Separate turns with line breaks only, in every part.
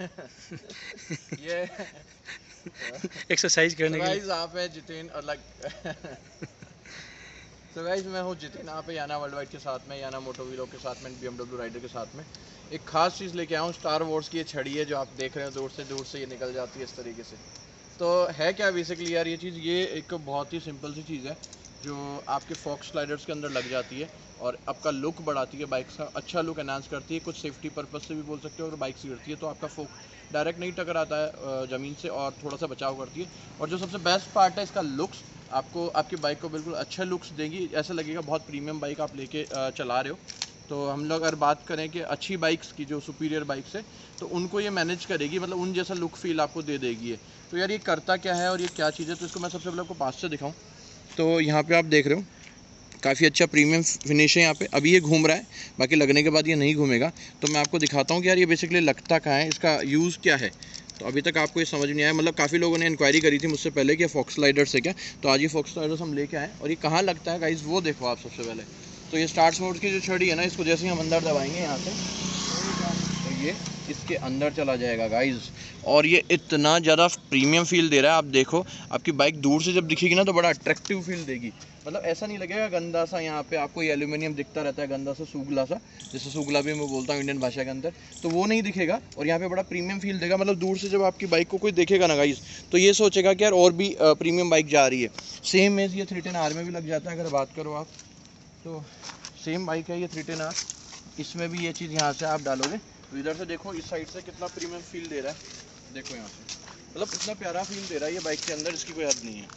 ये
एक्सरसाइज करने के लिए।
आप है जितिन और लाइक तो गाइस मैं हूँ जितिन आप है याना वर्ल्ड वाइड के साथ में याना मोटो वीलो के साथ में बी राइडर के साथ में। एक खास चीज़ लेके आया हूँ स्टार वॉर्स की ये छड़ी है जो आप देख रहे हो दूर से दूर से ये निकल जाती है इस तरीके से। तो है क्या बेसिकली यार ये चीज़? ये एक बहुत ही सिंपल सी चीज़ है। जो आपके फॉक्स स्लाइडर्स के अंदर लग जाती है और आपका लुक बढ़ाती है बाइक का अच्छा लुक एनहांस करती है, कुछ सेफ्टी पर्पज से भी बोल सकते हो, अगर बाइक गिरती है तो आपका फोक डायरेक्ट नहीं टकराता है ज़मीन से और थोड़ा सा बचाव करती है। और जो सबसे बेस्ट पार्ट है इसका लुक्स आपको, आपकी बाइक को बिल्कुल अच्छे लुक्स देगी। ऐसा लगेगा बहुत प्रीमियम बाइक आप लेके चला रहे हो। तो हम लोग अगर बात करें कि अच्छी बाइक्स की, जो सुपीरियर बाइक्स है तो उनको ये मैनेज करेगी मतलब उन जैसा लुक फील आपको दे देगी ये। तो यार ये करता क्या है और ये क्या चीज़ है? तो इसको मैं सबसे पहले आपको पास से दिखाऊँ। तो यहाँ पे आप देख रहे हो, काफ़ी अच्छा प्रीमियम फिनिश है यहाँ पे। अभी ये घूम रहा है, बाकी लगने के बाद ये नहीं घूमेगा। तो मैं आपको दिखाता हूँ कि यार ये बेसिकली लगता कहाँ है, इसका यूज़ क्या है। तो अभी तक आपको ये समझ नहीं आया मतलब काफ़ी लोगों ने इंक्वायरी करी थी मुझसे पहले कि फॉक्स स्लाइडर से क्या। तो आज ये फॉक्स स्लाइडर्स हम लेके आए और ये कहाँ लगता है गाइज़ वो देखो आप सबसे पहले। तो ये स्टार्ट मोड की जो छड़ी है ना, इसको जैसे ही हम अंदर दबाएँगे यहाँ से तो ये इसके अंदर चला जाएगा गाइज़ और ये इतना ज़्यादा प्रीमियम फील दे रहा है, आप देखो, आपकी बाइक दूर से जब दिखेगी ना तो बड़ा अट्रैक्टिव फील देगी। मतलब ऐसा नहीं लगेगा गंदा सा यहाँ पे आपको ये एल्यूमिनियम दिखता रहता है, गंदा सा सूगला सा, जैसे सूगला भी मैं बोलता हूँ इंडियन भाषा के अंदर तो वो नहीं दिखेगा और यहाँ पे बड़ा प्रीमियम फील देगा। मतलब दूर से जब आपकी बाइक को कोई देखेगा ना गाइज़ तो ये सोचेगा कि यार और भी प्रीमियम बाइक जा रही है। सेम एज ये थ्री टेन आर में भी लग जाता है, अगर बात करो आप तो सेम बाइक है ये थ्री टेन आर इसमें भी ये चीज़ यहाँ से आप डालोगे। तो इधर से देखो, इस साइड से कितना प्रीमियम फील दे रहा है। देखो यहाँ से। मतलब इतना प्यारा फील दे रहा है ये बाइक के अंदर, इसकी कोई हद नहीं है।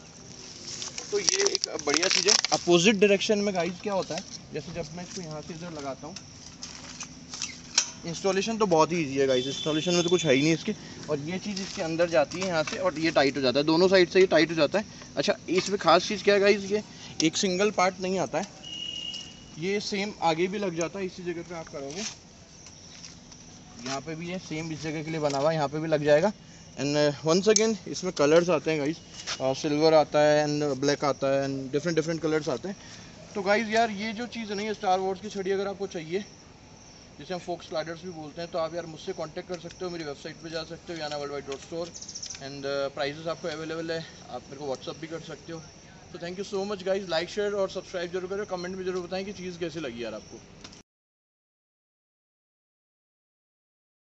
तो ये एक बढ़िया चीज़ है। अपोजिट डायरेक्शन में गाइज़ क्या होता है? जैसे जब मैं इसको यहाँ से इधर लगाता हूँ इंस्टॉलेशन तो बहुत ही ईजी है गाइज़ इंस्टॉलेशन में तो कुछ है ही नहीं इसके। और ये चीज़ इसके अंदर जाती है यहाँ से और ये टाइट हो जाता है। दोनों साइड से ये टाइट हो जाता है। अच्छा इसमें खास चीज़ क्या है गाइज़ ये? एक सिंगल पार्ट नहीं आता है। ये सेम आगे भी लग जाता है। इसी जगह पे आप करोगे। यहाँ पे भी है सेम इस जगह के लिए बना हुआ है, यहाँ पे भी लग जाएगा। एंड वंस अगेन इसमें कलर्स आते हैं गाइज़ सिल्वर आता है एंड ब्लैक आता है एंड डिफरेंट डिफरेंट कलर्स आते हैं. तो गाइज़ यार, ये जो चीज़ नहीं है स्टार वॉर्स की छड़ी अगर आपको चाहिए, जिसे हम फोक्स स्लाइडर्स भी बोलते हैं तो आप यार मुझसे कांटेक्ट कर सकते हो, मेरी वेबसाइट पे जा सकते हो याना world wide dot store and prices आपको अवेलेबल है, आप मेरे को व्हाट्सअप भी कर सकते हो. तो thank you so much guys like share और सब्सक्राइब ज़रूर करें कमेंट में ज़रूर बताएँ कि चीज़ कैसे लगी यार आपको.